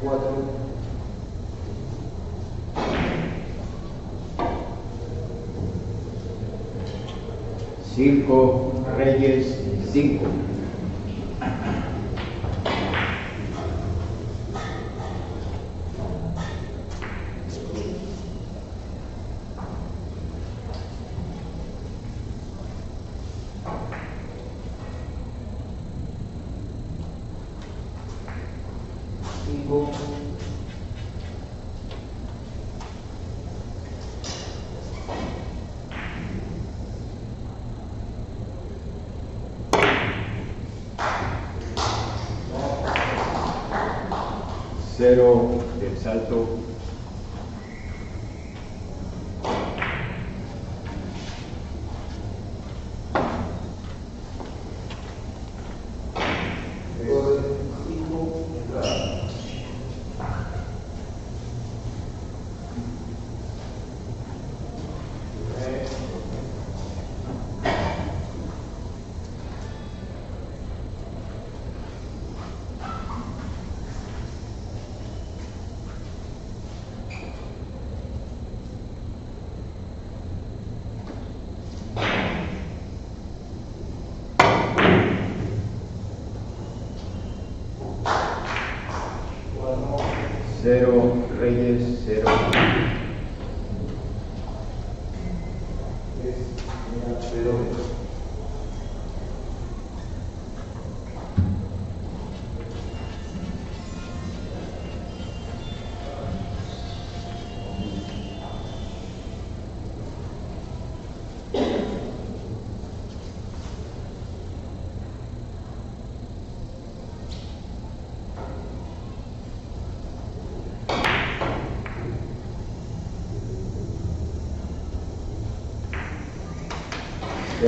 4. Cinco reyes, cinco.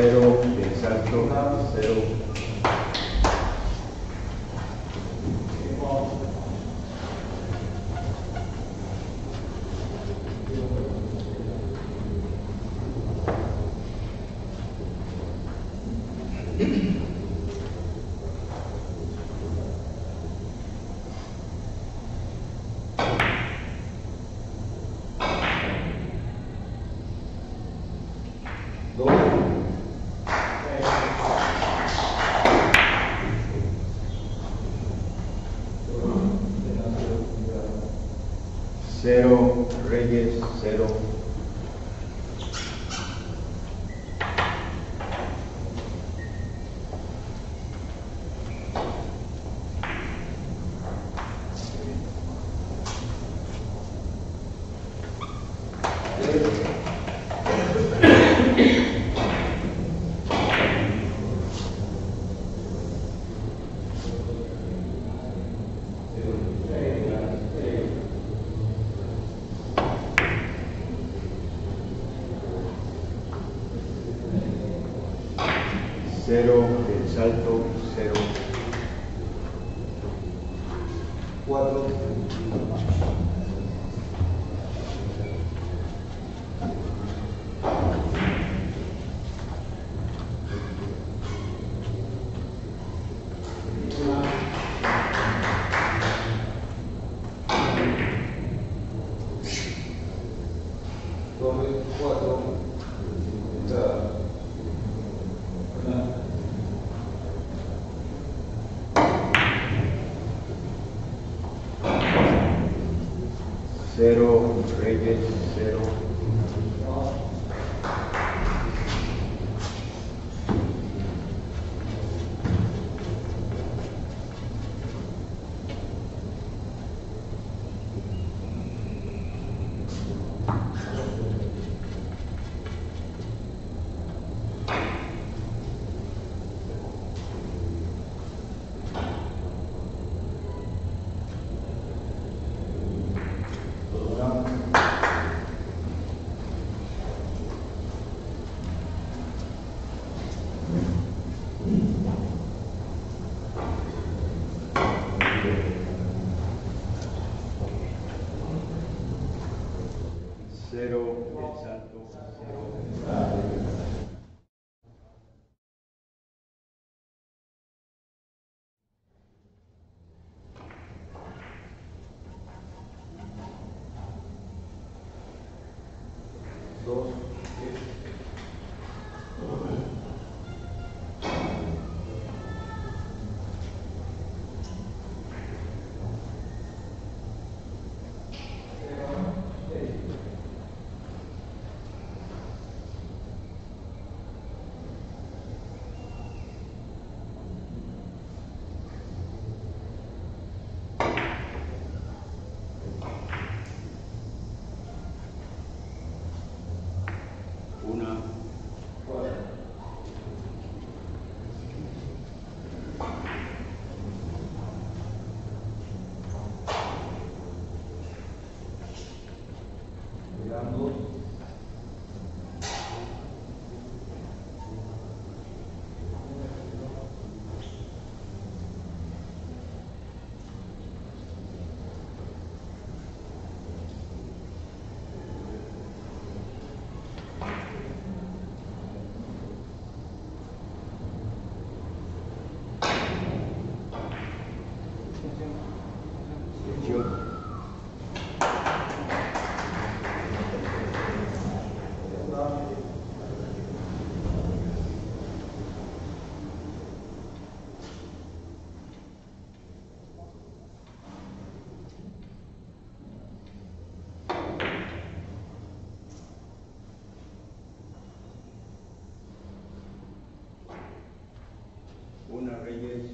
0 de salto, 0 gradient Cero reyes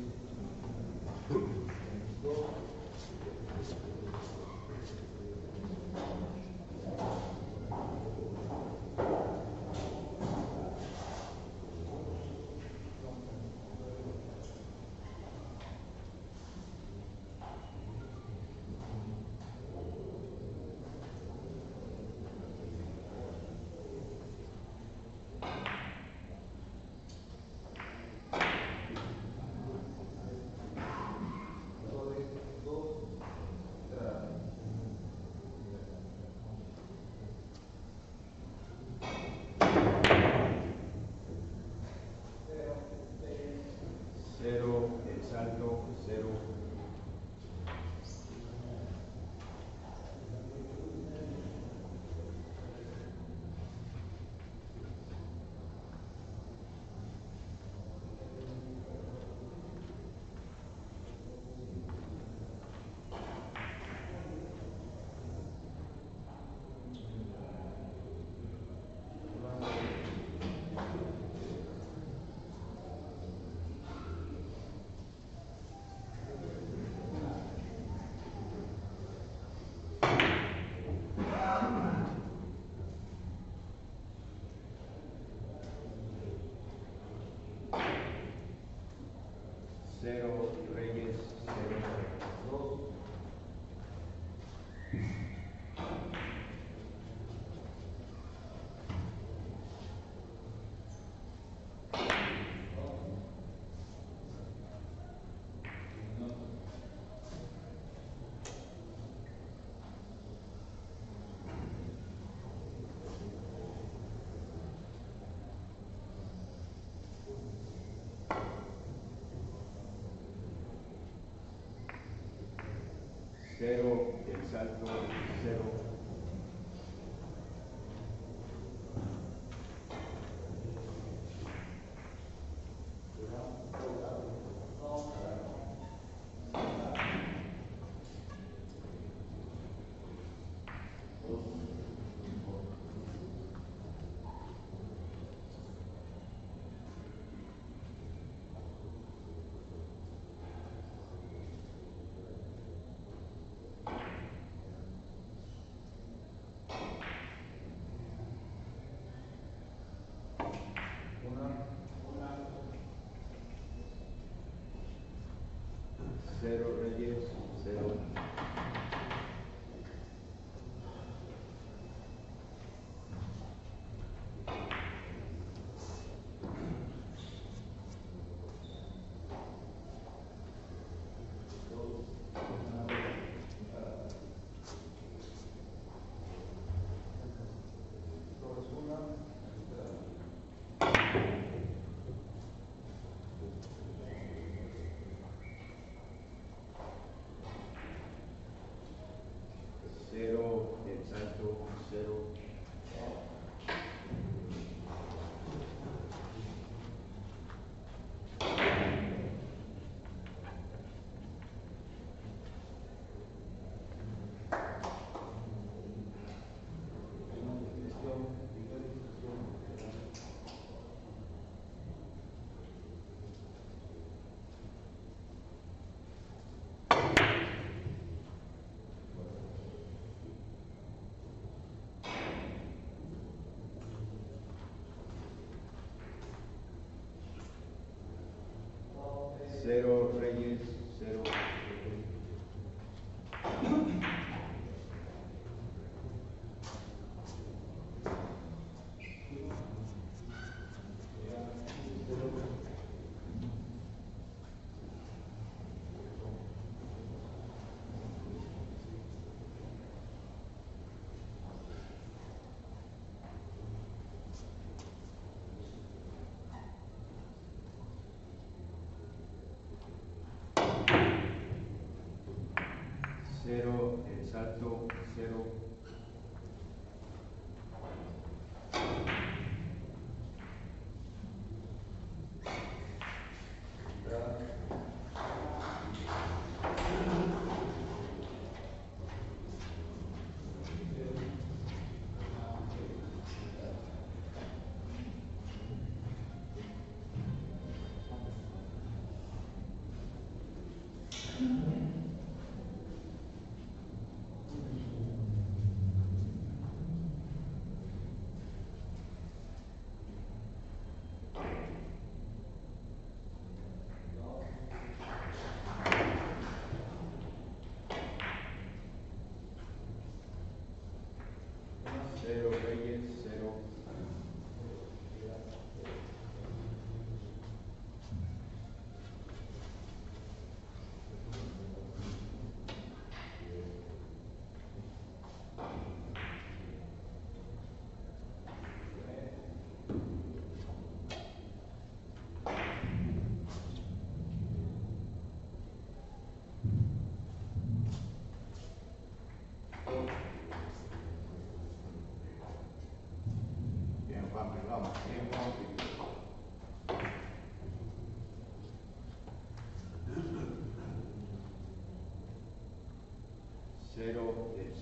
0, el salto 0. Pedro Reyes. 0, el salto 0.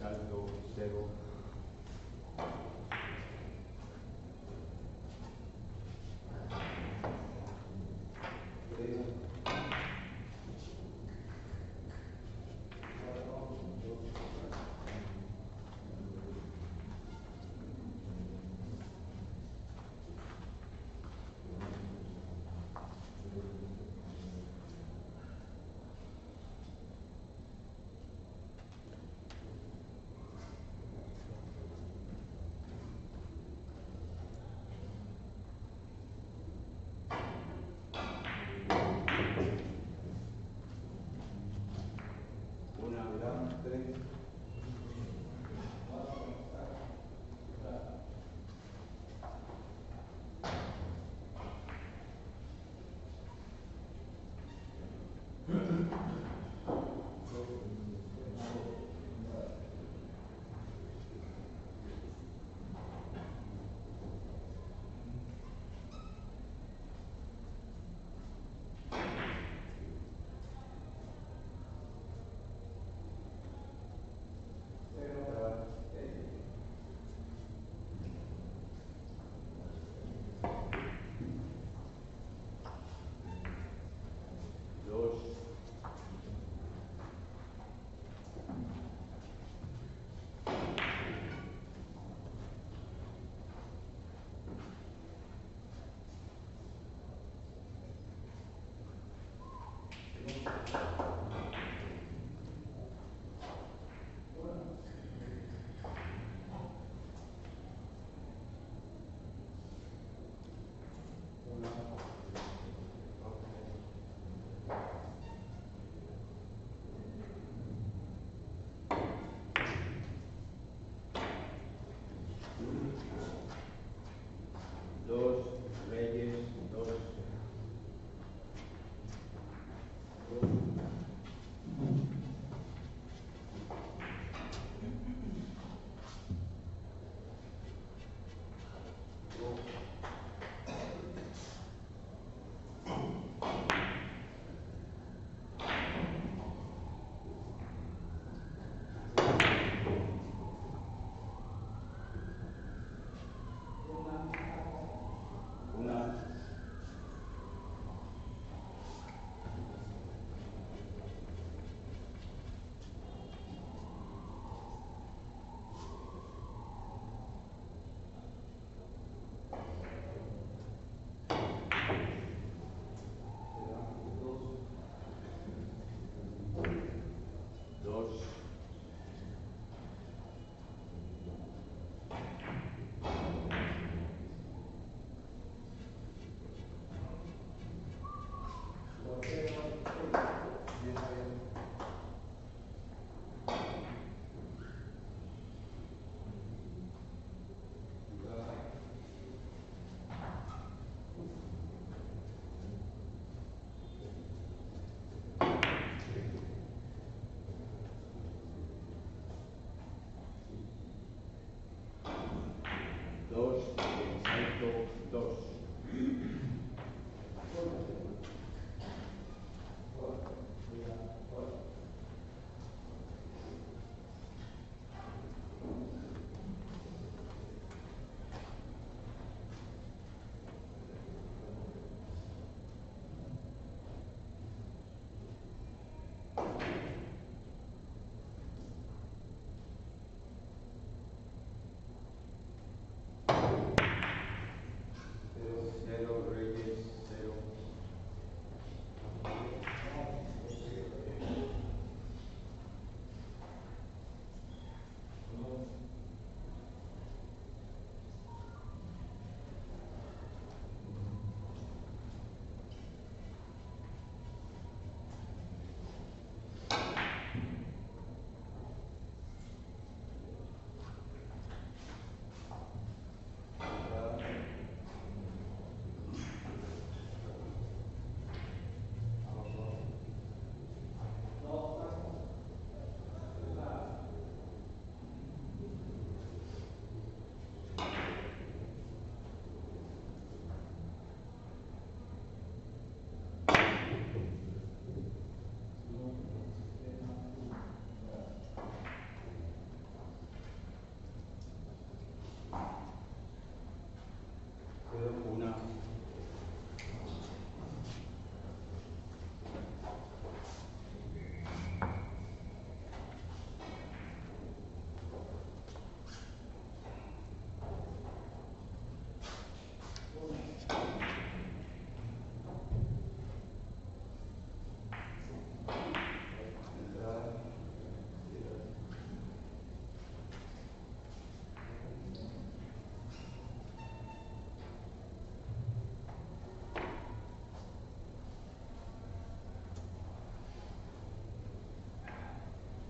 tanto 0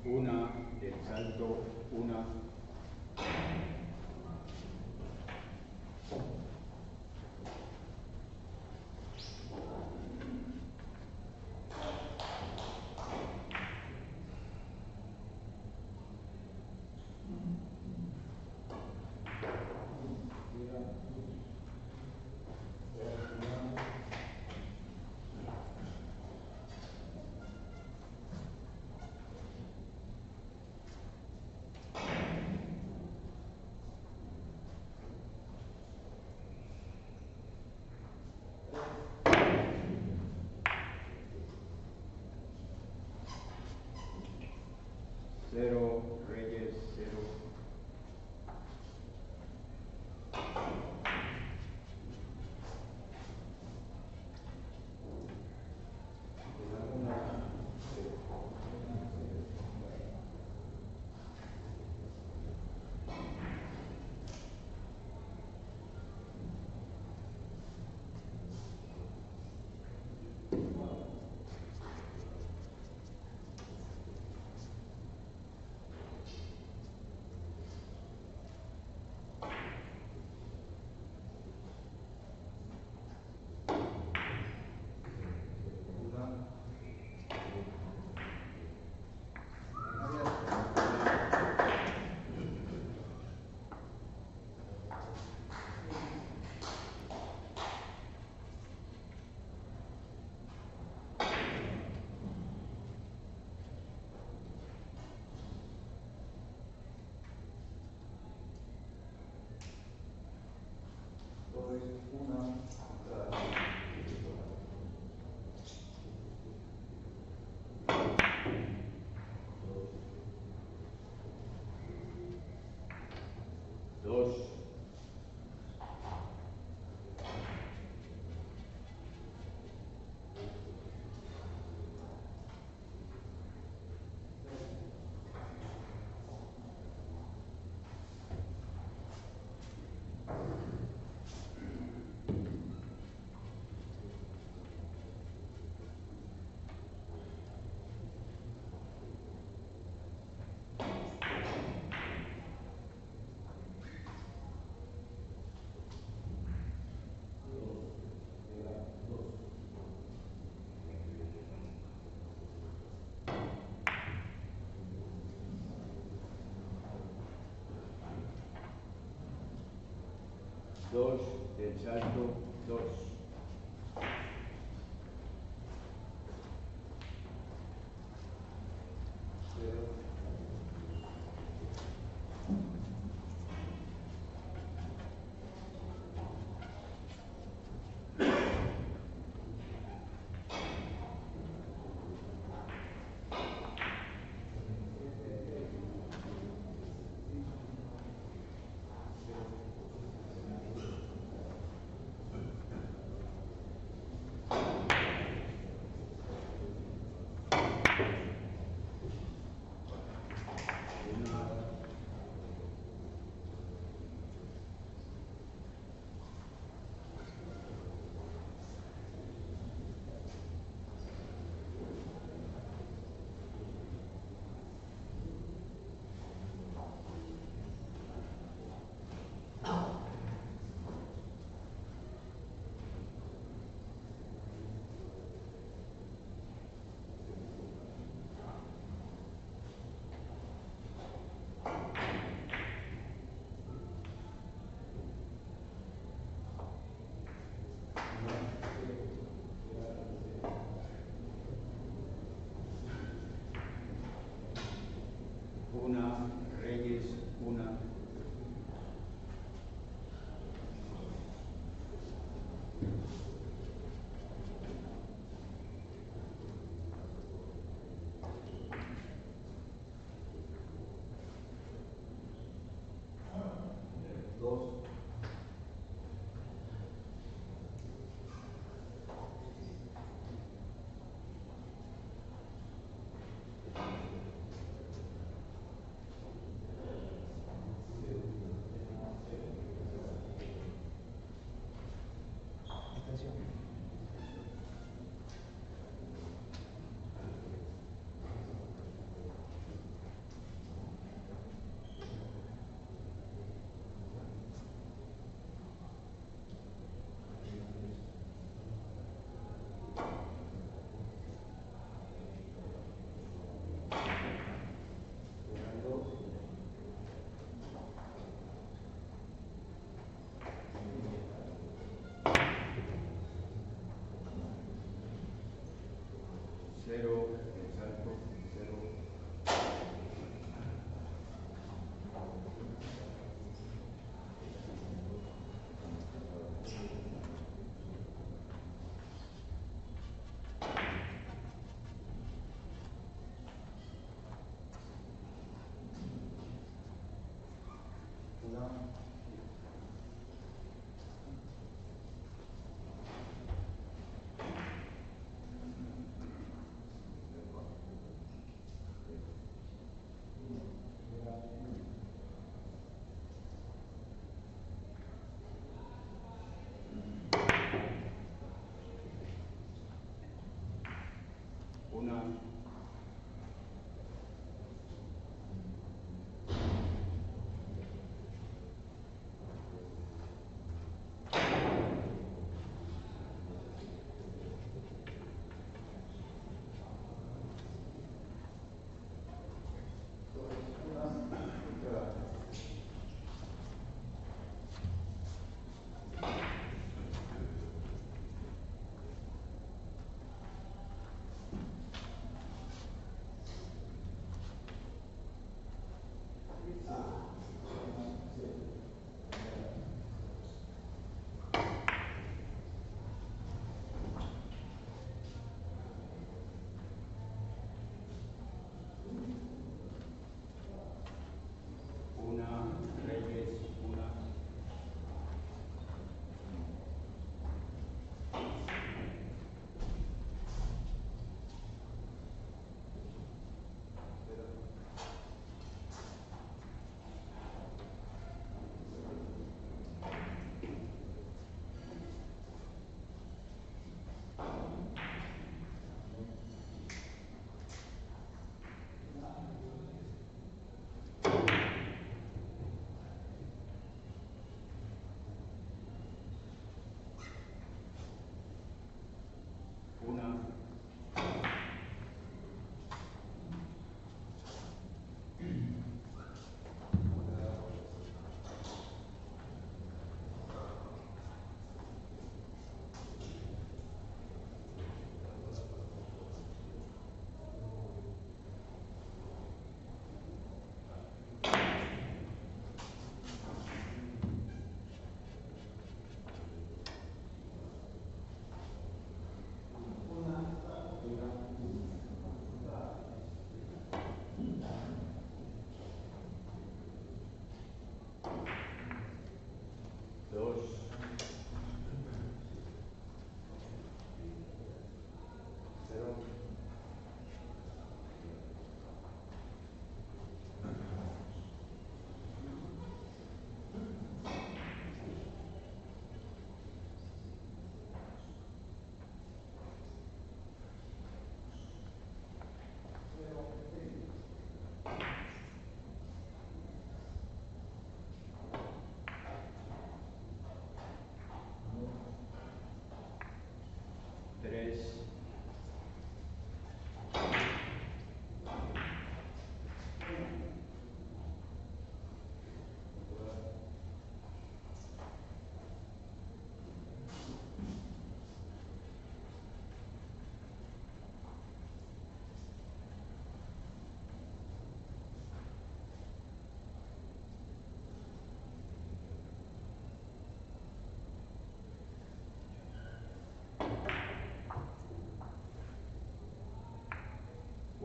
una del Salto, una. Cero, 2 el Salto 2.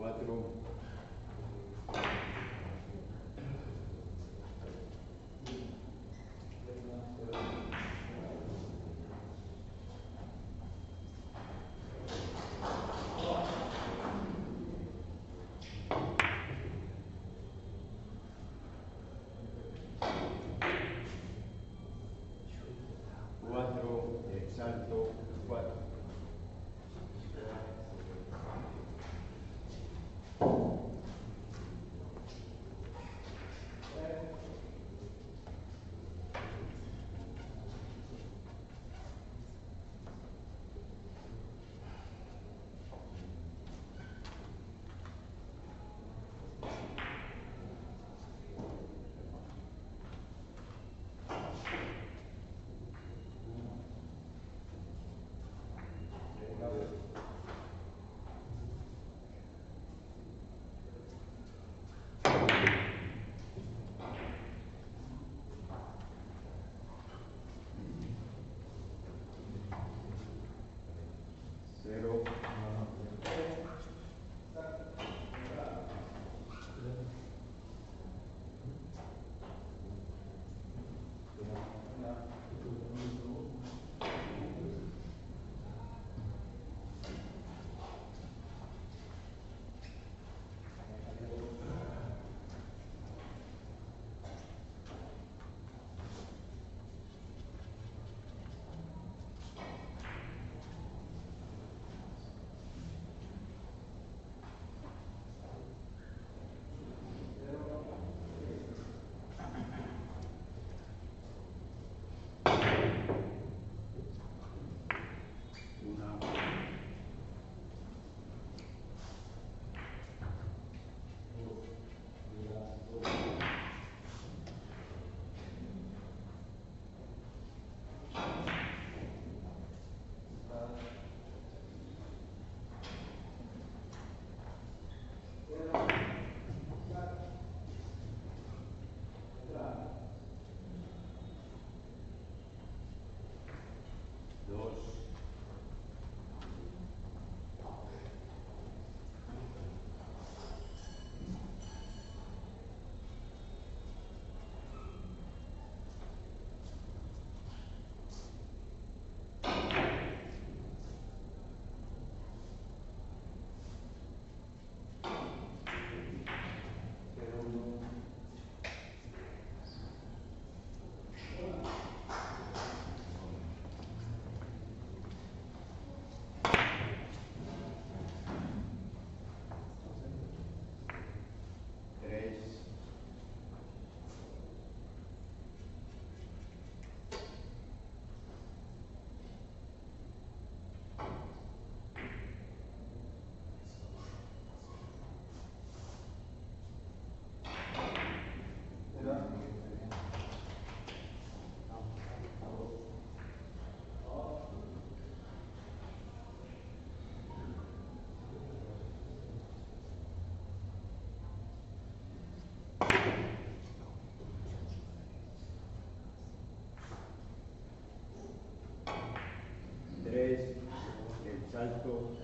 Cuatro. Cuatro del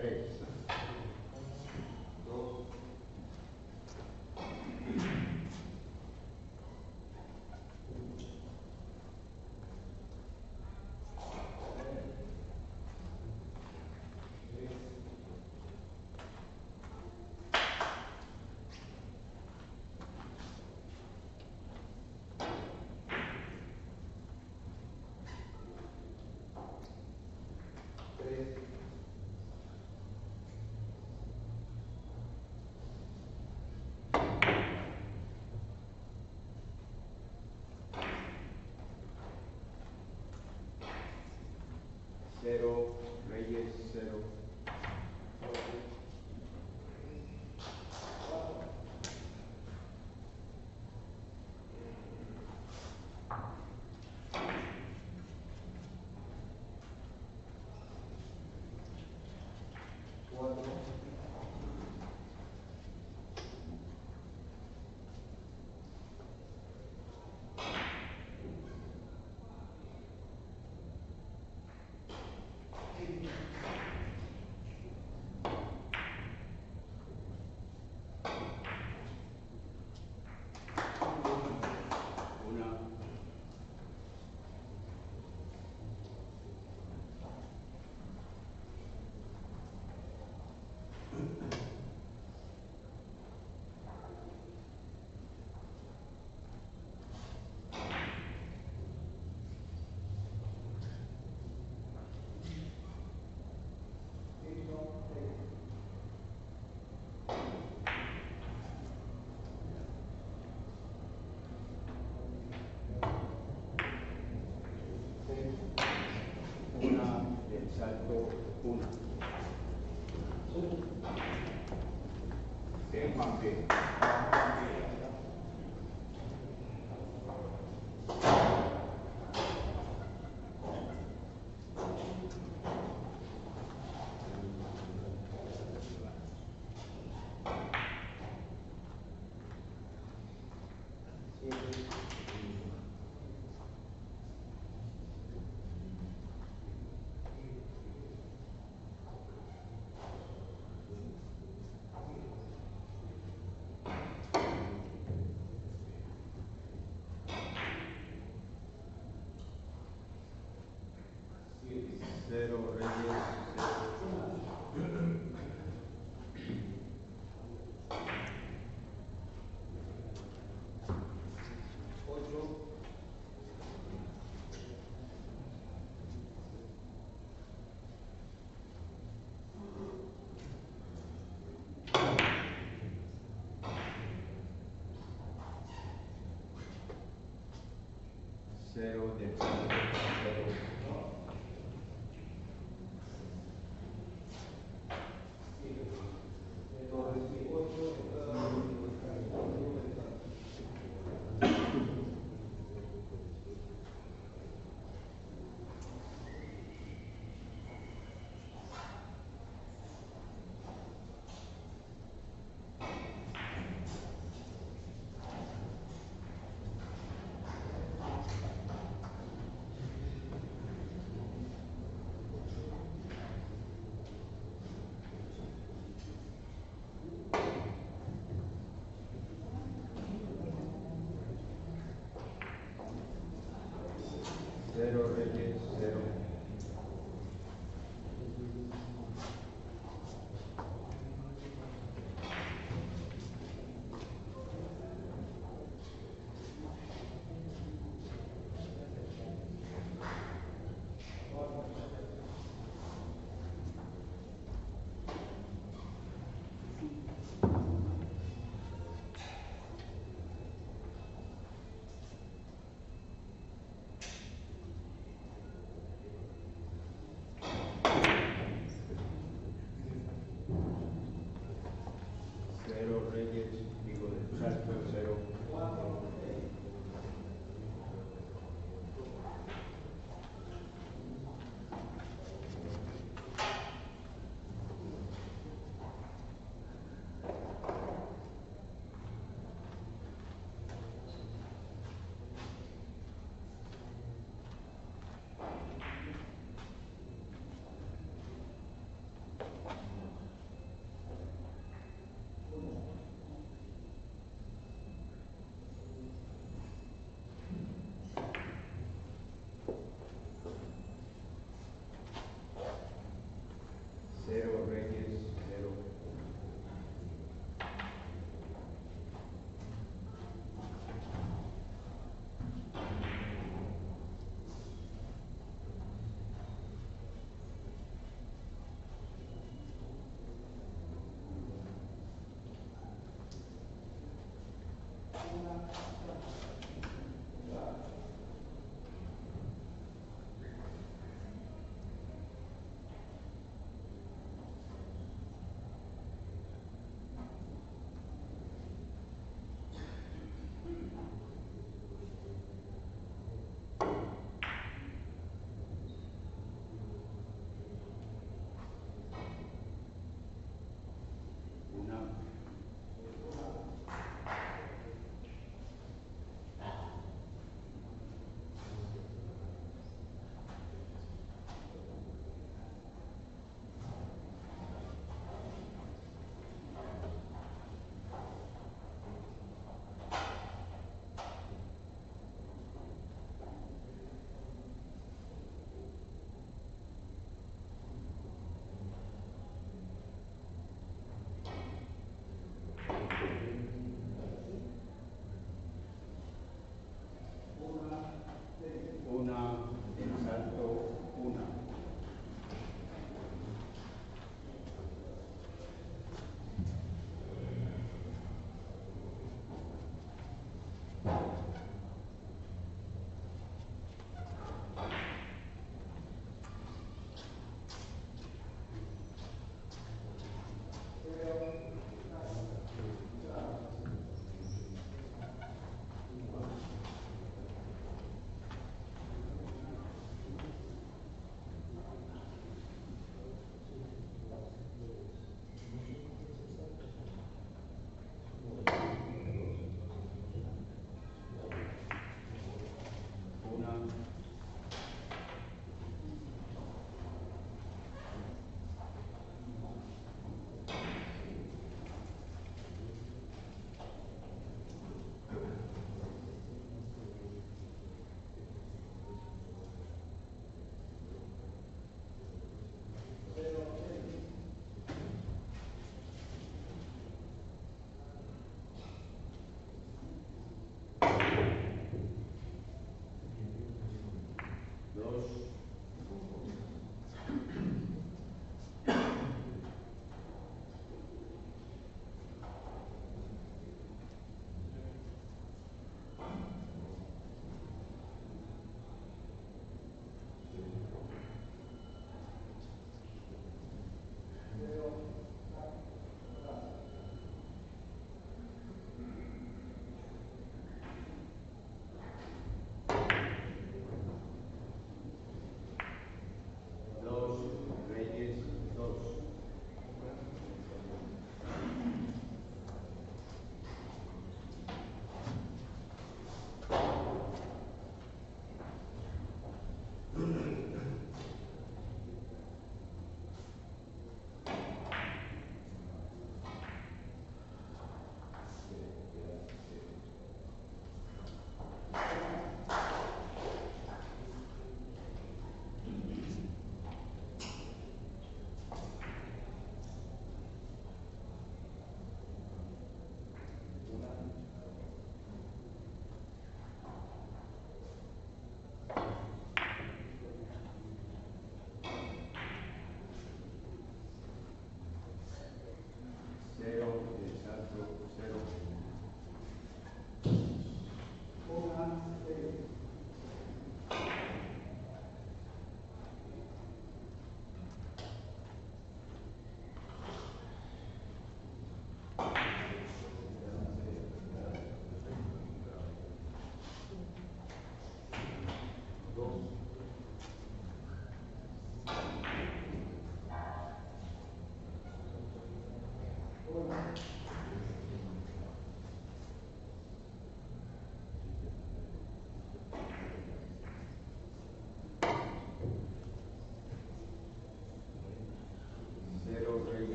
grace. one of the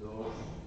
those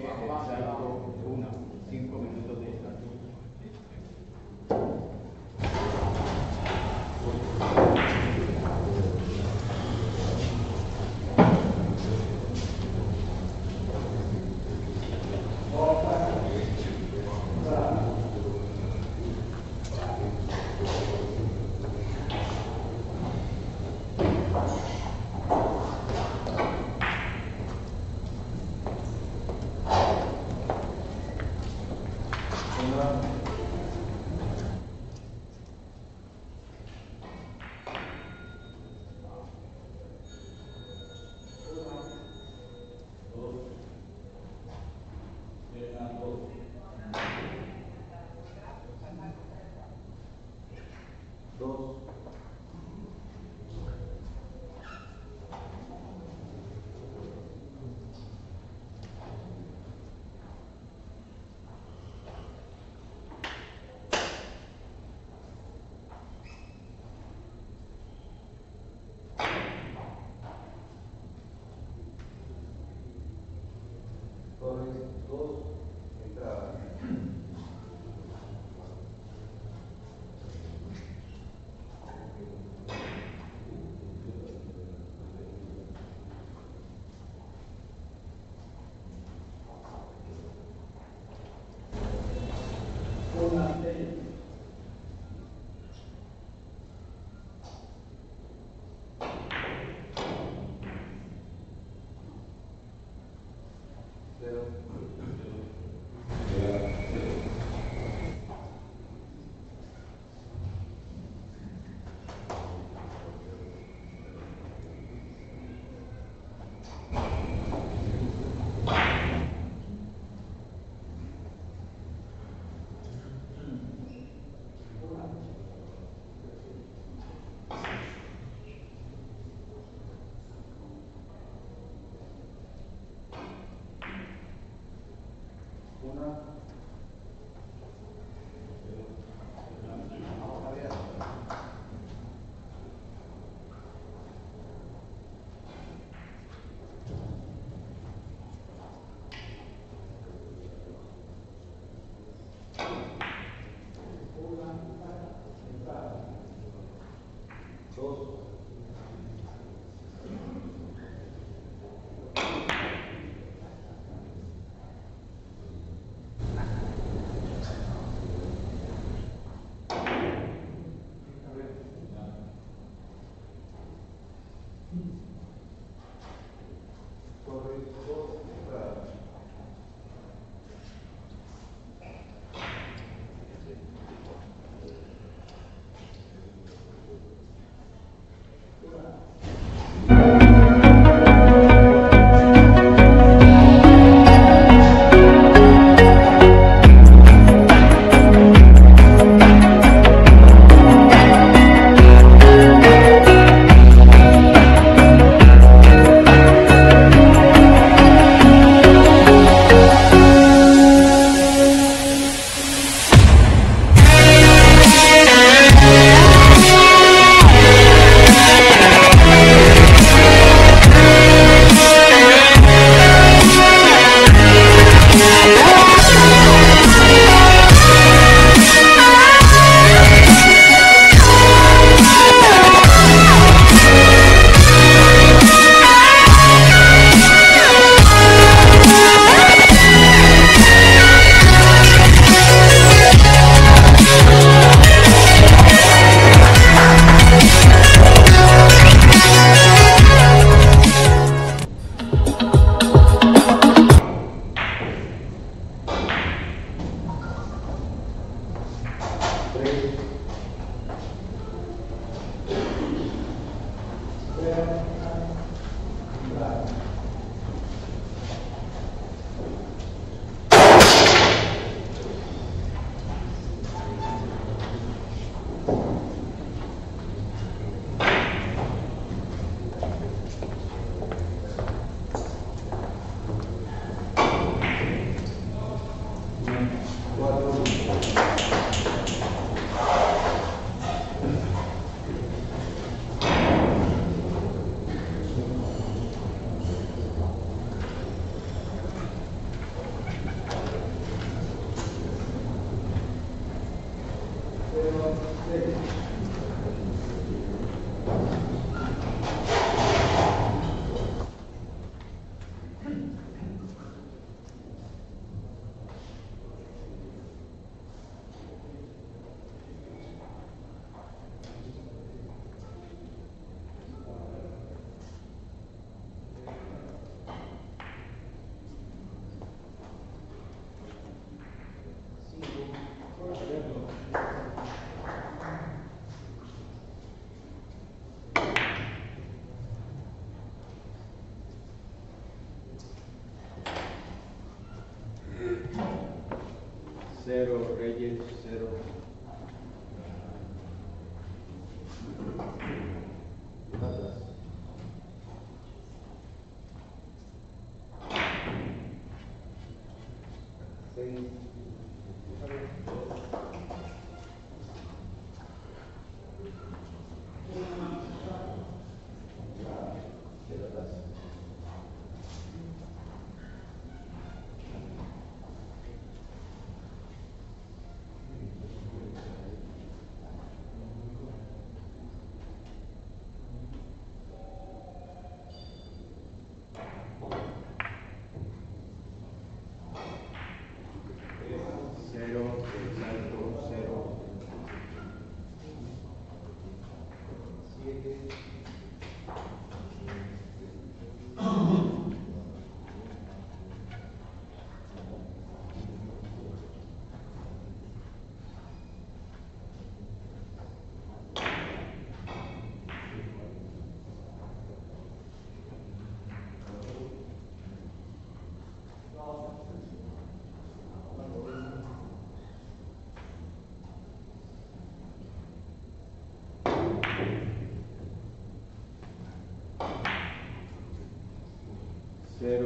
Yeah.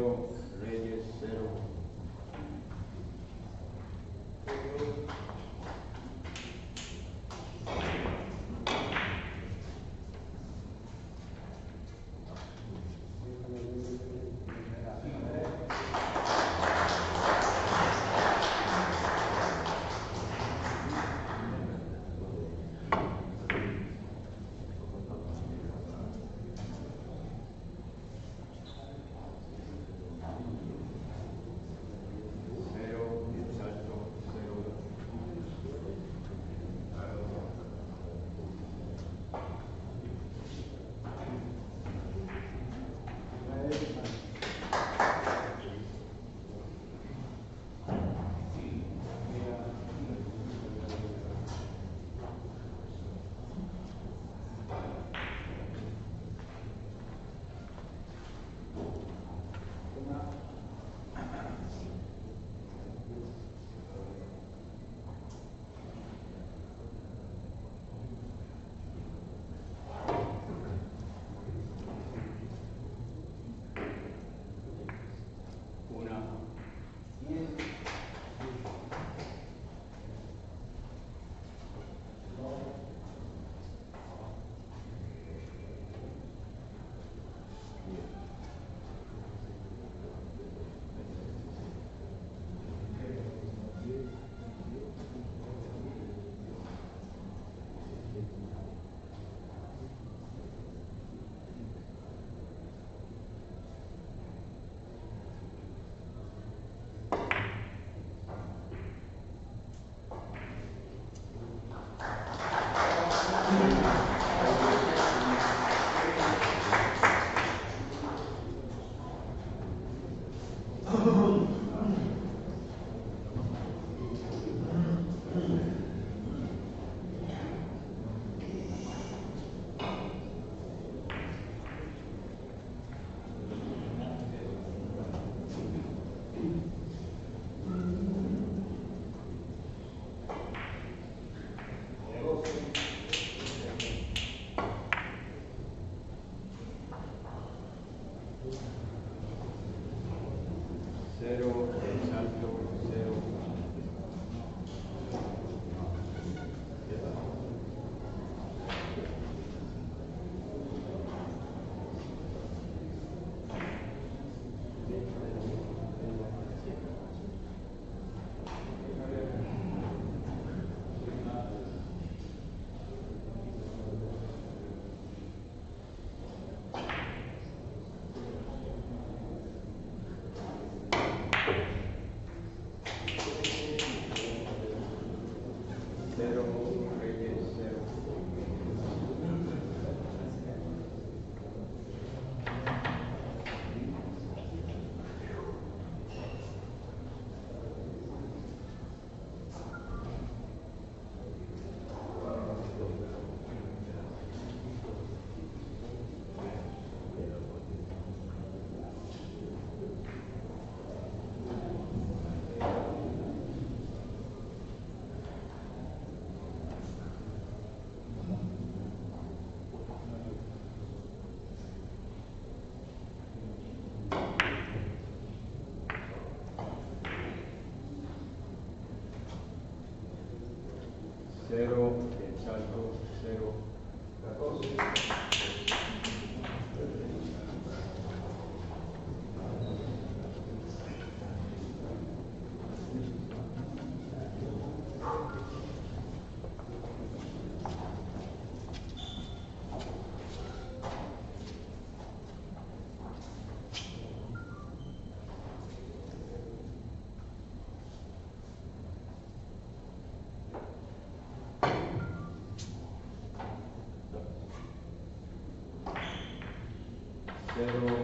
pero pero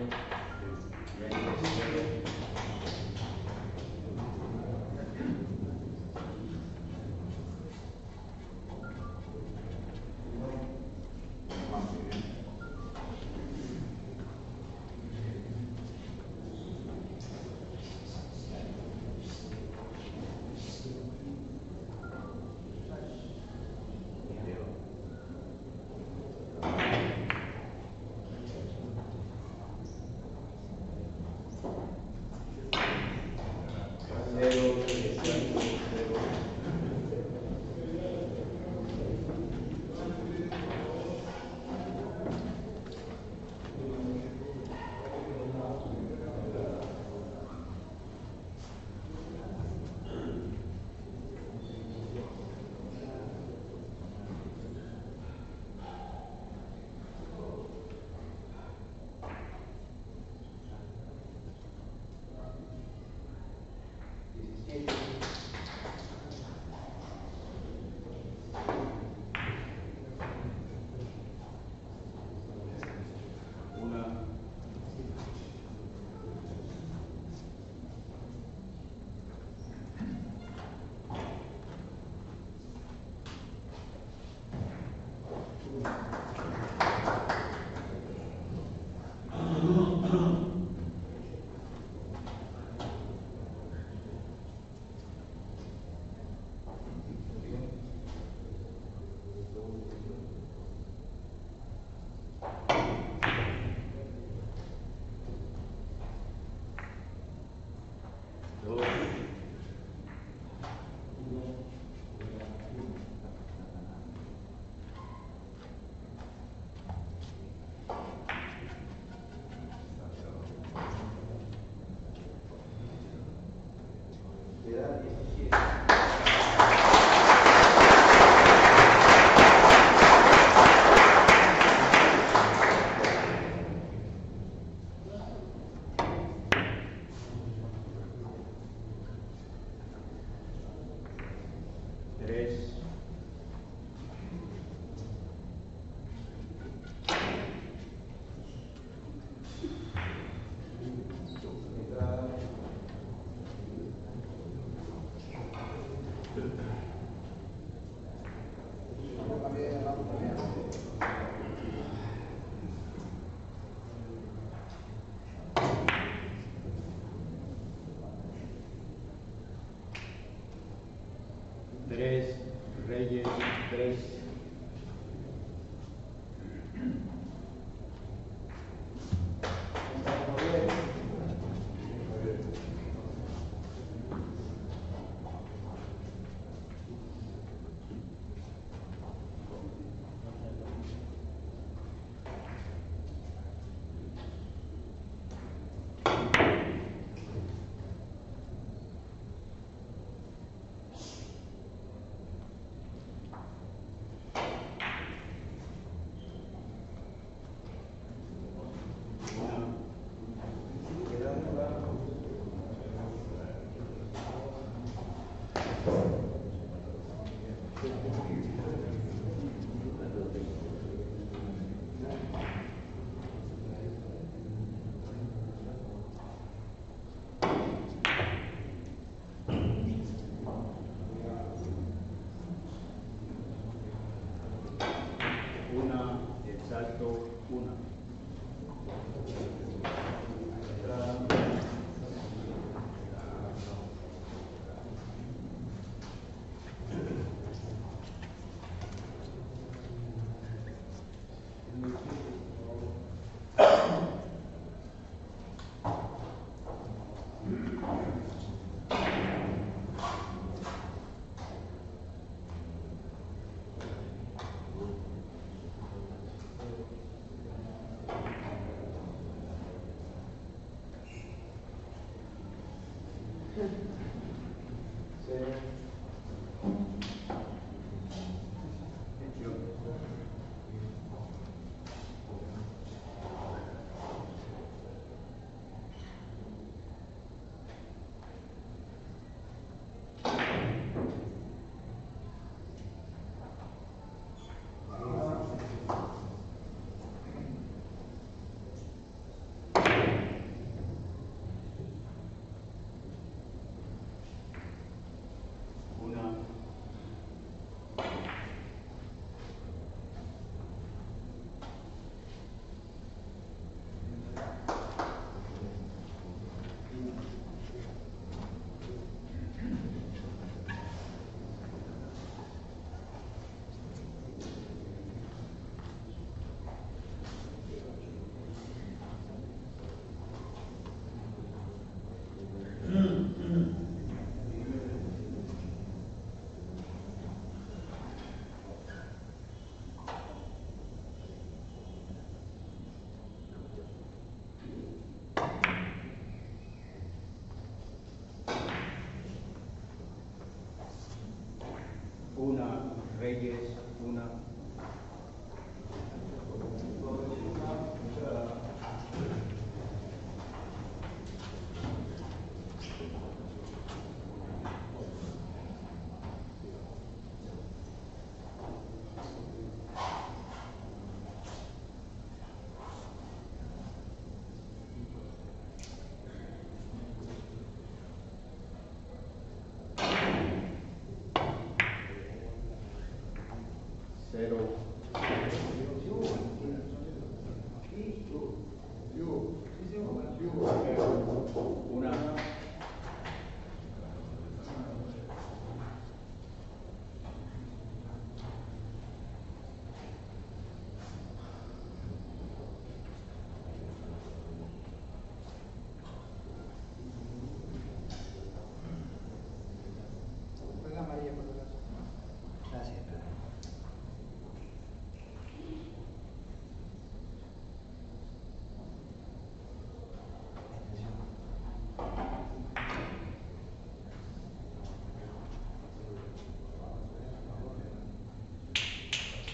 Amen. base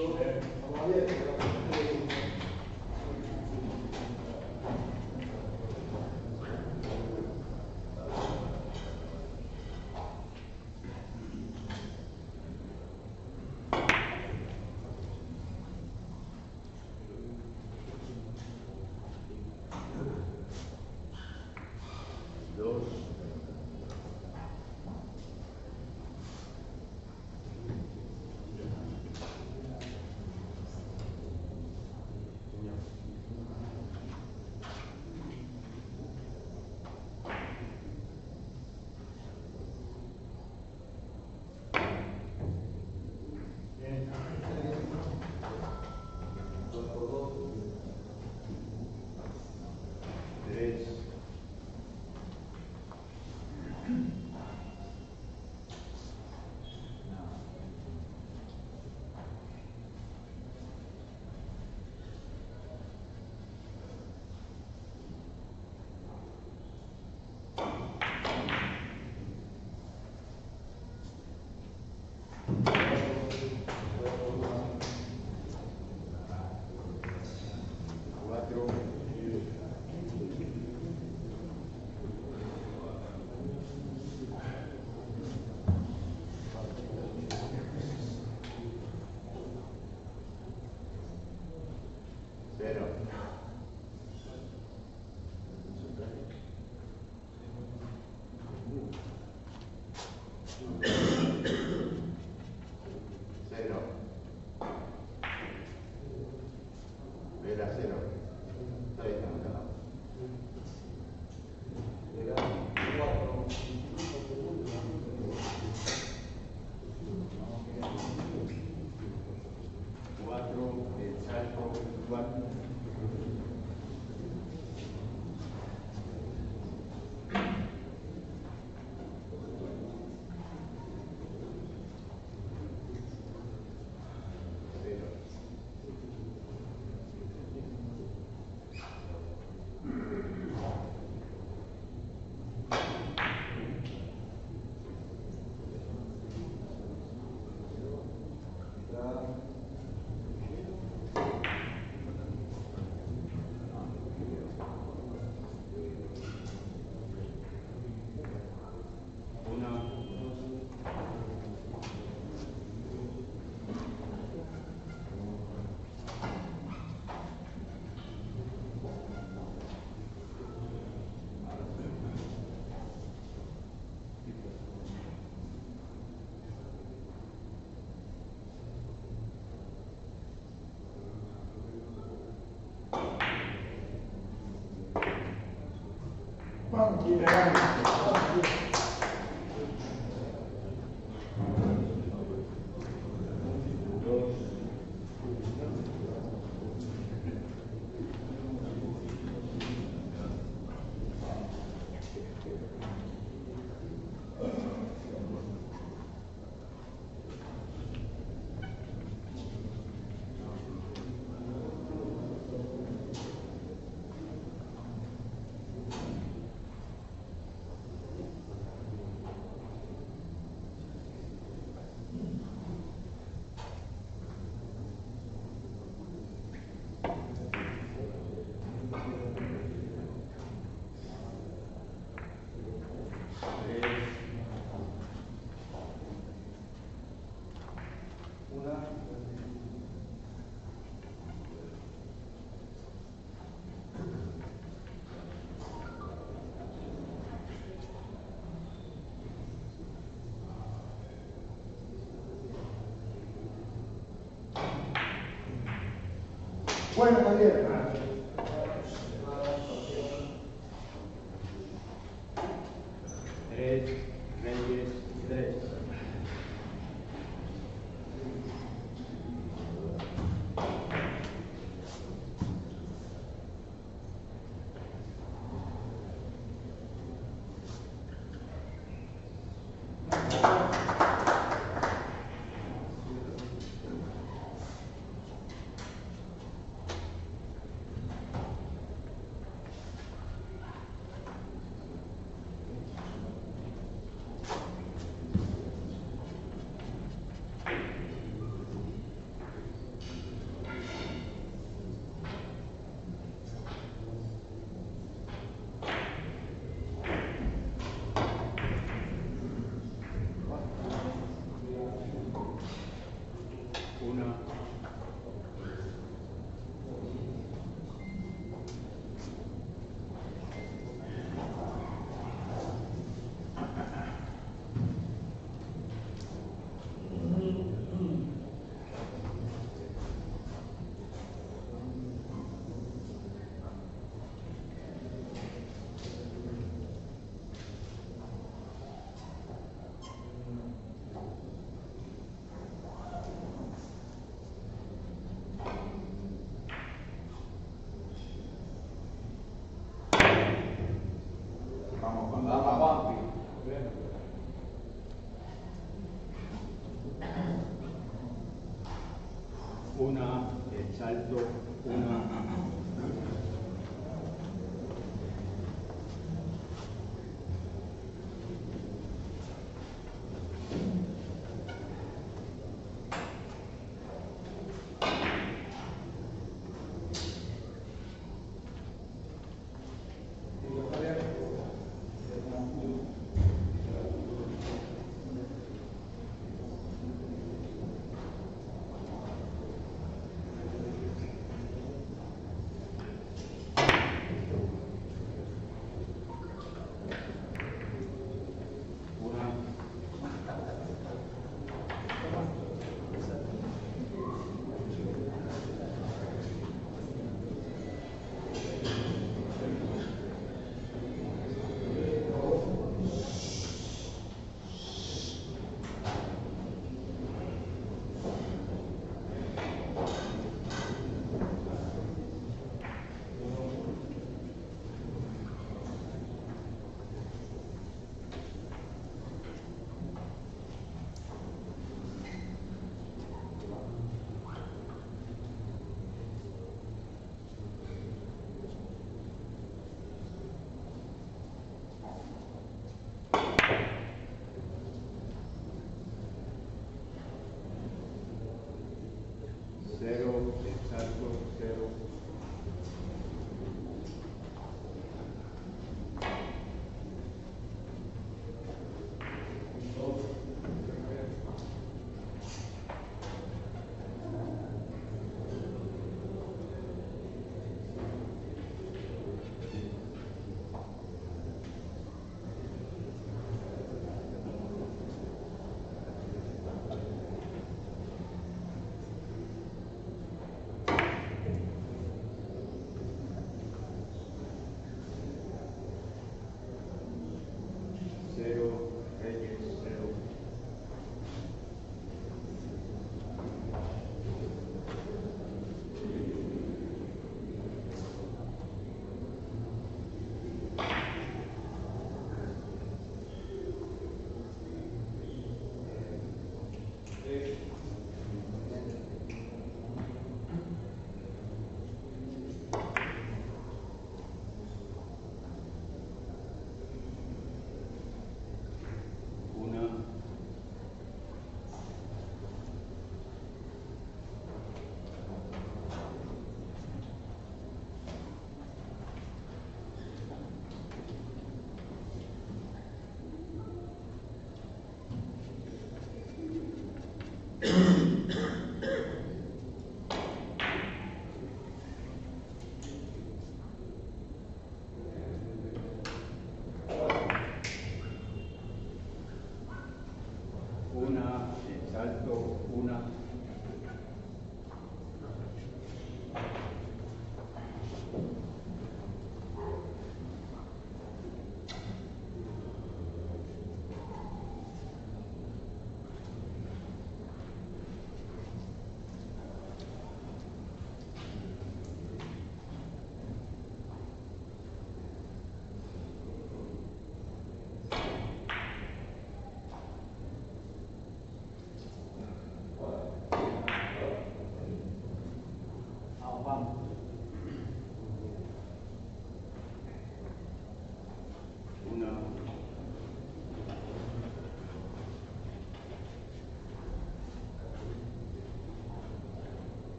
जो है हमारे Yeah.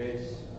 3.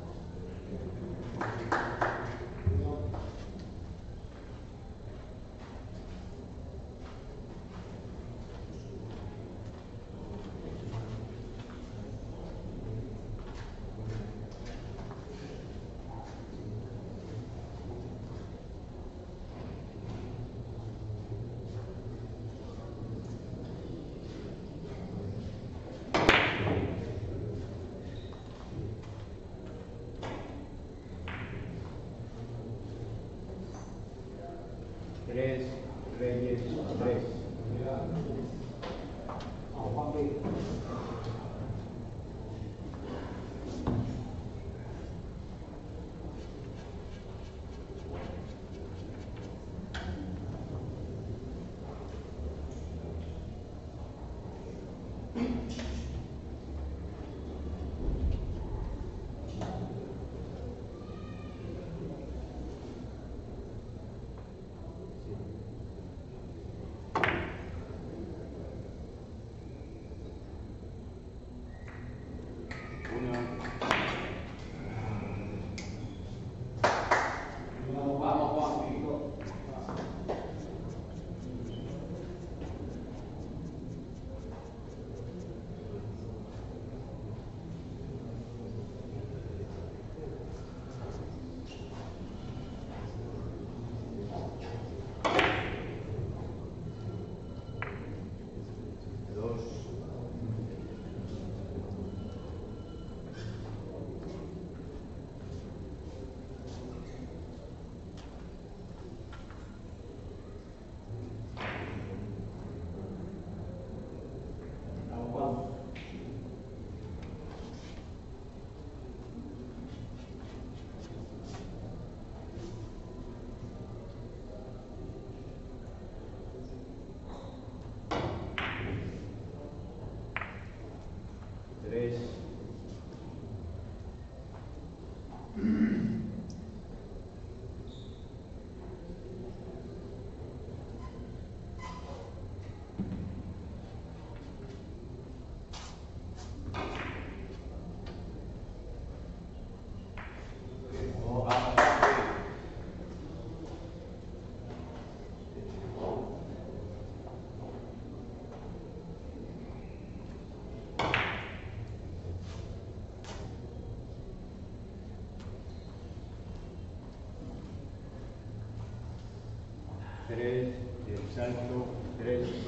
Salto 3.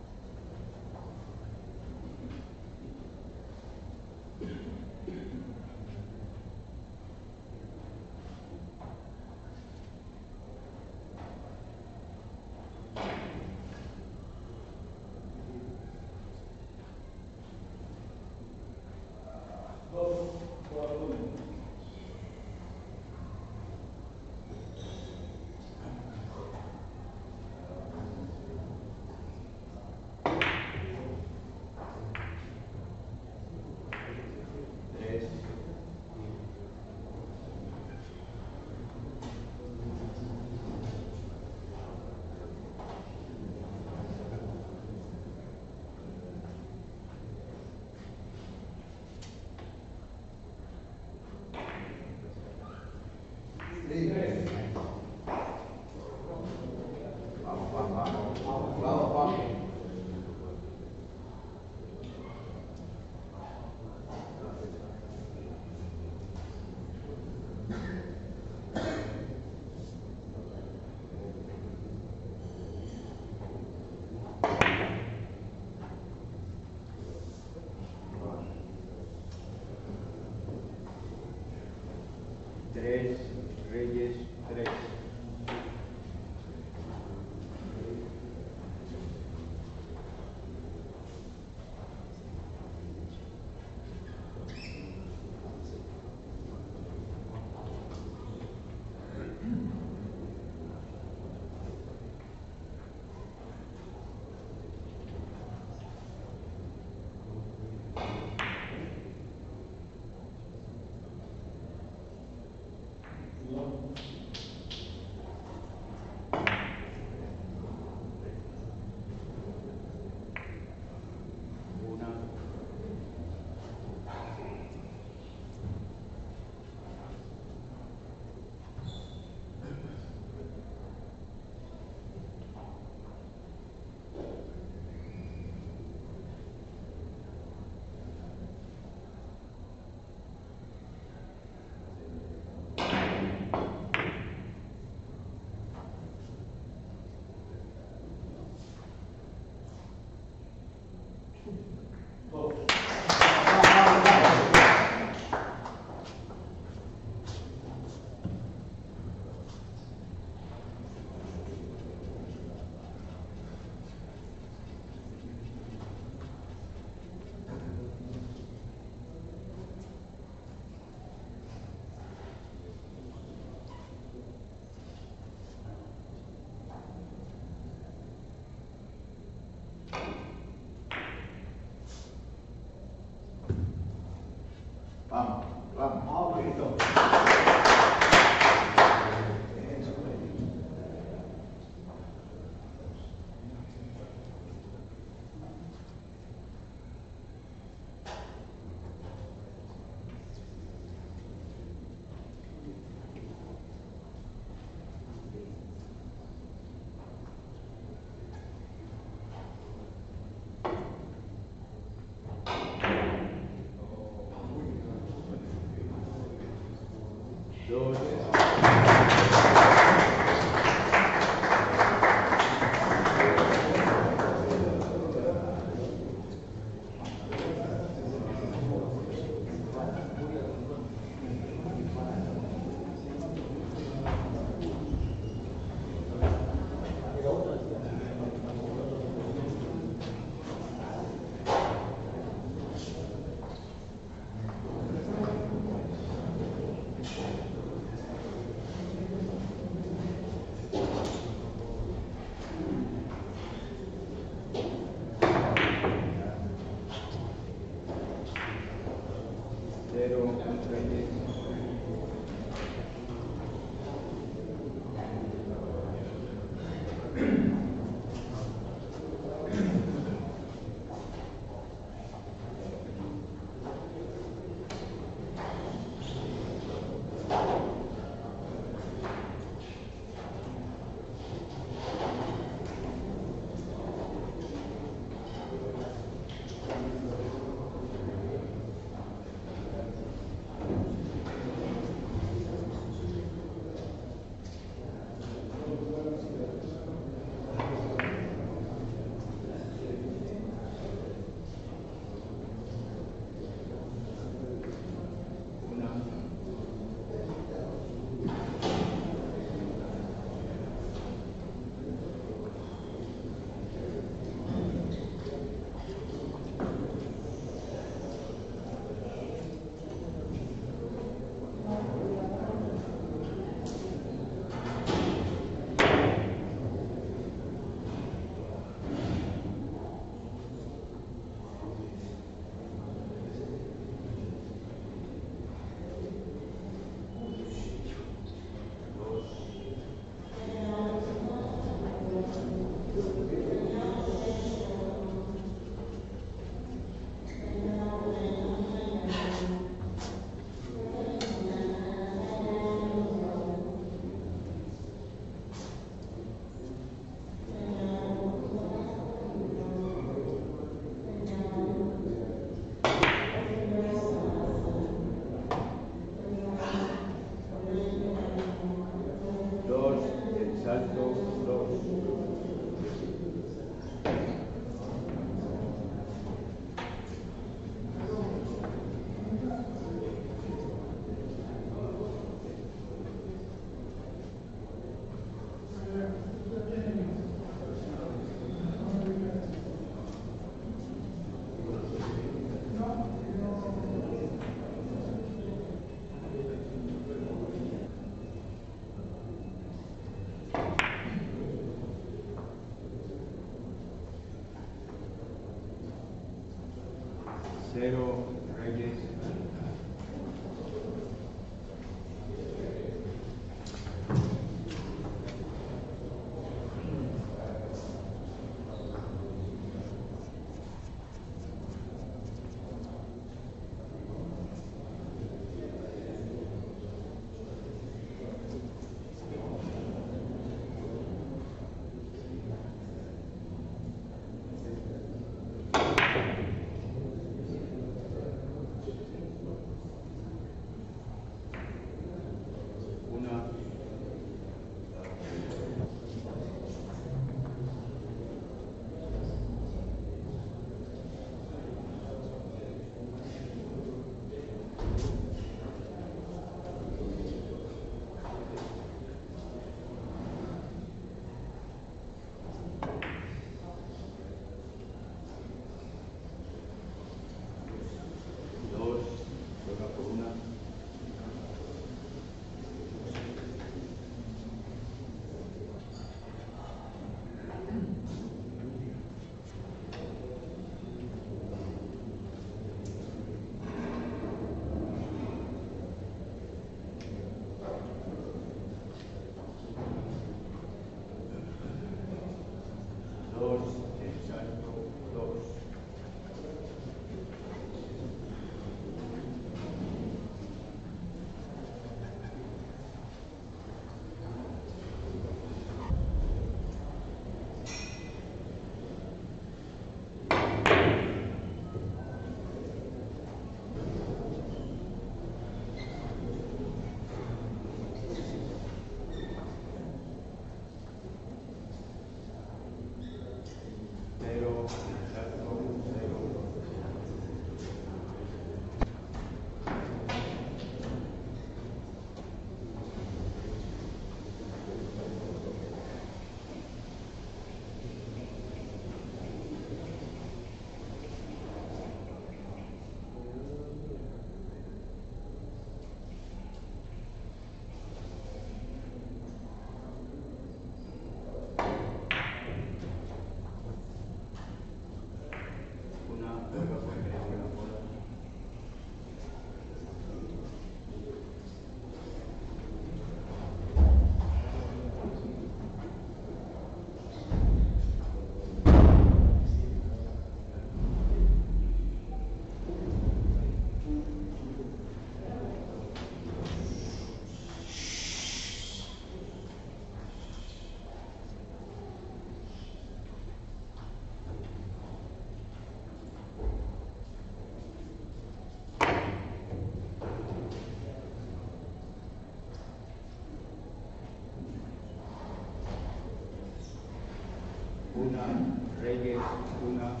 Una,